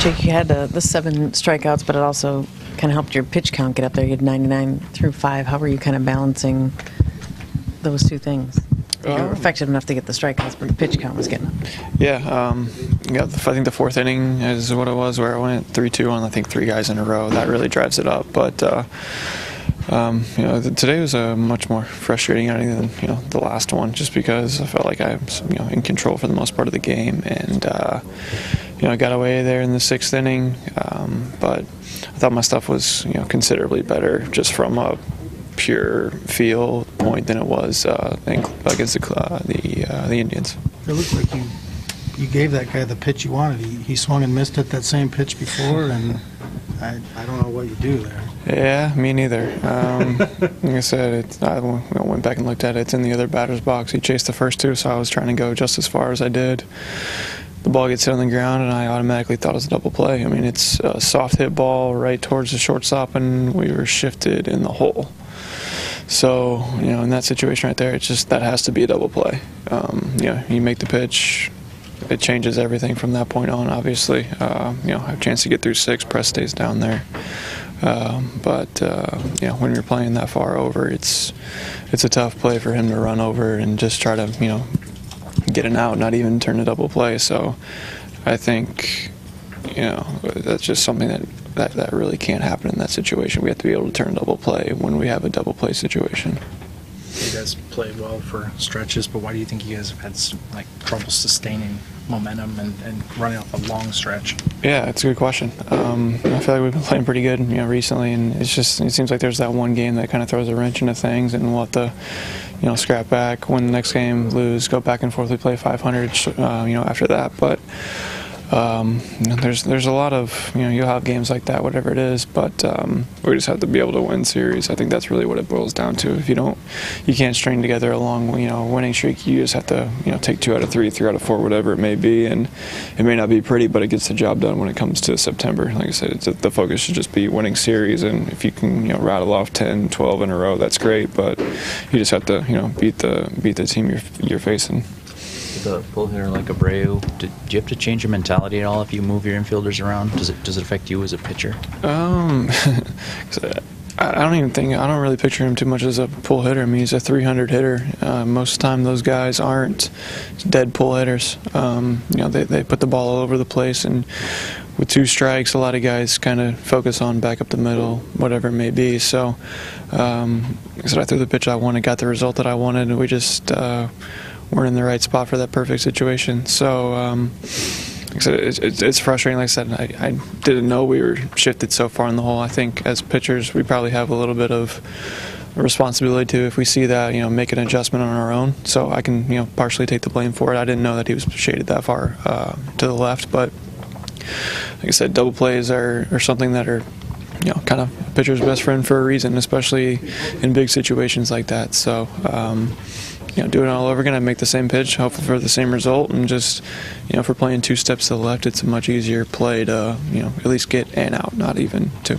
Jake, you had uh, the seven strikeouts, but it also kind of helped your pitch count get up there. You had 99 through five. How were you kind of balancing those two things? You were Um, effective enough to get the strikeouts, but the pitch count was getting up. Yeah, um, yeah. I think the fourth inning is what it was, where I went three-two on I think three guys in a row. That really drives it up. But uh, um, you know, th- today was a much more frustrating outing than you know the last one, just because I felt like I was you know in control for the most part of the game, and uh, you know I got away there in the sixth inning. Um, but I thought my stuff was you know considerably better, just from a pure feel point than it was uh, against the uh, the uh, the Indians. It looked like you, you gave that guy the pitch you wanted. He, he swung and missed at that same pitch before, and I, I don't know what you do there. Yeah, me neither. Um, like I said, it, I went back and looked at it. It's in the other batter's box. He chased the first two, so I was trying to go just as far as I did. The ball gets hit on the ground, and I automatically thought it was a double play. I mean, it's a soft hit ball right towards the shortstop, and we were shifted in the hole. So, you know, in that situation right there, it's just that has to be a double play. Um, you know, you make the pitch, it changes everything from that point on. Obviously, uh, you know, have a chance to get through six. Press stays down there, um, but uh, you know, when you're playing that far over, it's it's a tough play for him to run over and just try to you know get an out, not even turn a double play. So, I think you know that's just something that. That, that really can't happen in that situation. We have to be able to turn double play when we have a double play situation. You guys played well for stretches, but why do you think you guys have had s- like trouble sustaining momentum and, and running off a long stretch? Yeah, it's a good question. Um, I feel like we've been playing pretty good, you know, recently, and it's just it seems like there's that one game that kind of throws a wrench into things, and we'll have to, you know, scrap back, win the next game, lose, go back and forth. We play 500, uh, you know, after that, but. Um, there's there's a lot of you know you'll have games like that whatever it is but um, we just have to be able to win series. I think that's really what it boils down to. If you don't you can't string together a long you know winning streak you just have to you know take two out of three three out of four whatever it may be and it may not be pretty but it gets the job done when it comes to September. Like I said the focus should just be winning series and if you can you know rattle off 10 12 in a row that's great but you just have to you know beat the beat the team you're, you're facing A pull hitter like Abreu, do, do you have to change your mentality at all if you move your infielders around? Does it does it affect you as a pitcher? Um, 'cause I I don't even think I don't really picture him too much as a pull hitter. I mean, he's a 300 hitter. Uh, most of the time, those guys aren't dead pull hitters. Um, you know, they they put the ball all over the place, and with two strikes, a lot of guys kind of focus on back up the middle, whatever it may be. So, um, said I threw the pitch I wanted, got the result that I wanted, and we just uh, weren't in the right spot for that perfect situation. So. Um, I said, it's, it's, it's frustrating. Like I said, I, I didn't know we were shifted so far in the hole. I think as pitchers, we probably have a little bit of responsibility to, if we see that, you know, make an adjustment on our own. So I can, you know, partially take the blame for it. I didn't know that he was shaded that far uh, to the left, but like I said, double plays are, are something that are, you know, kind of pitcher's best friend for a reason, especially in big situations like that. So, um, you know, do it all over again. I make the same pitch, hopefully for the same result, and just, you know, if we're playing two steps to the left, it's a much easier play to, you know, at least get an out, not even two.